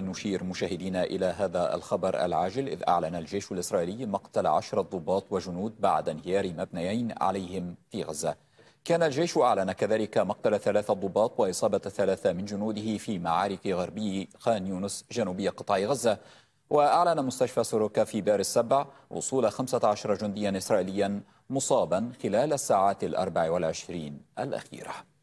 نشير مشاهدينا إلى هذا الخبر العاجل إذ أعلن الجيش الإسرائيلي مقتل عشرة ضباط وجنود بعد انهيار مبنيين عليهم في غزة. كان الجيش أعلن كذلك مقتل ثلاثة ضباط وإصابة ثلاثة من جنوده في معارك غربي خان يونس جنوبي قطاع غزة. وأعلن مستشفى سوروكا في دار السبع وصول 15 جنديا إسرائيليا مصابا خلال الساعات الأربع والعشرين الأخيرة.